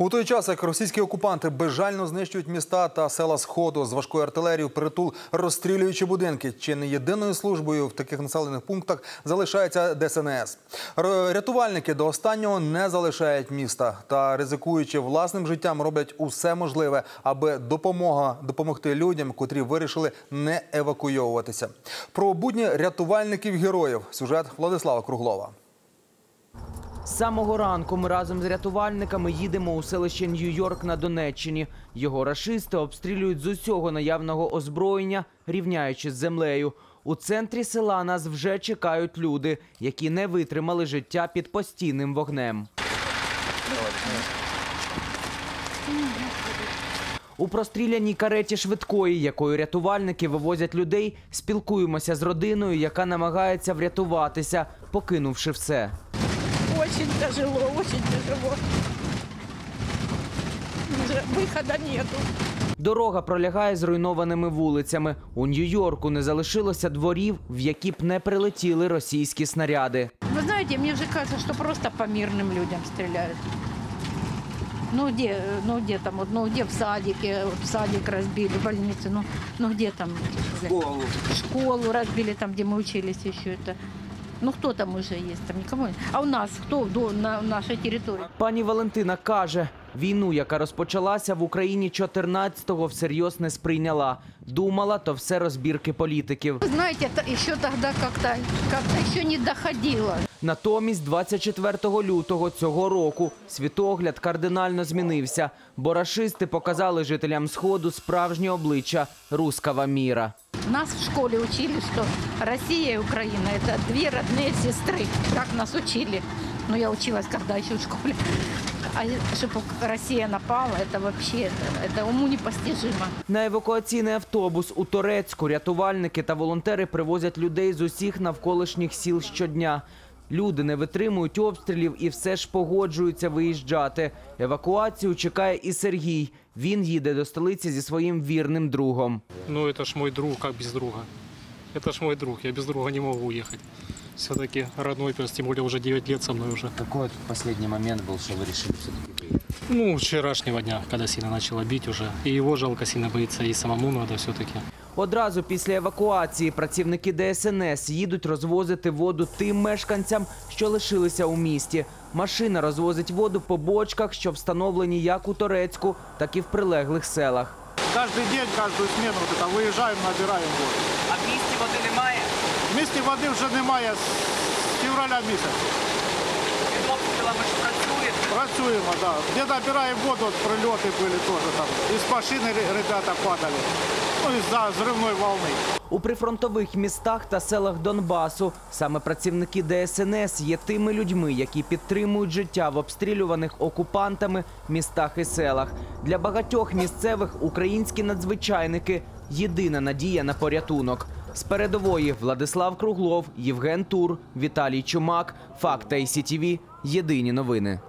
У той час, як російські окупанти безжально знищують міста та села Сходу з важкою артилерією, притул розстрілюючи будинки, чи не єдиною службою в таких населених пунктах залишається ДСНС. Рятувальники до останнього не залишають міста та, ризикуючи власним життям, роблять усе можливе, аби допомога допомогти людям, котрі вирішили не евакуйовуватися. Про будні рятувальників героїв сюжет Владислава Круглова. З самого ранку ми разом з рятувальниками їдемо у селище Нью-Йорк на Донеччині. Його рашисти обстрілюють з усього наявного озброєння, рівняючи з землею. У центрі села нас вже чекають люди, які не витримали життя під постійним вогнем. У простріляній кареті швидкої, якою рятувальники вивозять людей, спілкуємося з родиною, яка намагається врятуватися, покинувши все Очень тяжело, очень тяжело. Уже Выхода нету. Дорога пролягає зруйнованими вулицями. У Нью-Йорку не залишилося дворів, в які б не прилетіли російські снаряди. Вы знаете, мне же кажется, что просто по мирным людям стреляют. Ну где, ну где там, вот, ну где в садике, вот садик разбили, больницу, ну, ну где там? Школу. Школу разбили, там, где мы учились еще это. Ну кто там уже есть, там нет. А у нас кто до- на нашей территории? Пані Валентина каже, війну, яка розпочалася в Україні 14-го, всерйоз не сприйняла. Думала, то все розбірки політиків. Вы знаете, это еще тогда как-то как еще не доходило. Натомість, 24 лютого цього року світогляд кардинально змінився, бо рашисти показали жителям Сходу справжнє обличчя рускава міра. Нас в школе учили, что Россия и Украина – это две родные сестры. Так нас учили. Но я училась, когда еще в школе. А чтобы Россия напала, это вообще, это, это уму непостижимо. На евакуаційний автобус у Торецьку рятувальники та волонтери привозять людей з усіх навколишніх сіл щодня. Люди не витримують обстрілів і все ж погоджуються виїжджати. Евакуацію чекає і Сергій. Він їде до столиці зі своїм вірним другом. Ну, это ж мой друг, как без друга. Это ж мой друг, я без друга не могу уехать. Все-таки родной пес, тем более уже 9 лет со мной уже. Какой вот последний момент был, что вы решили все-таки приехать? Ну, вчерашнего дня, когда сильно начало бить уже. И его жалко сильно боится, и самому надо все-таки. Одразу після евакуації працівники ДСНС їдуть розвозити воду тим мешканцям, що лишилися у місті. Машина розвозить воду по бочках, що встановлені як у Торецьку, так і в прилеглих селах. Каждый день, каждую смену вот это выезжаем, набираем воду. А в місті води немає? В місті води вже немає з февраля місяця. Працюємо, да. Де набираємо воду, от прильоти були теж там. Із машини ре- ребята падали. Ну, із-за зривної волни. У прифронтових містах та селах Донбасу саме працівники ДСНС є тими людьми, які підтримують життя в обстрілюваних окупантами містах і селах. Для багатьох місцевих українські надзвичайники єдина надія на порятунок. З передової Владислав Круглов, Євген Тур, Віталій Чумак, Факт та. Єдині новини.